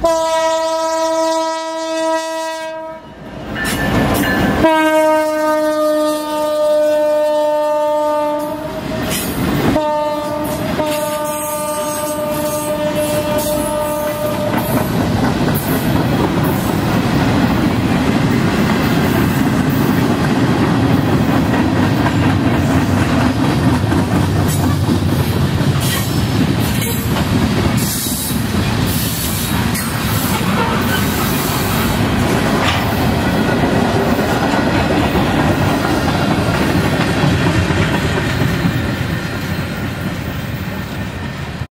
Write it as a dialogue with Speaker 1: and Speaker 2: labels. Speaker 1: Oh!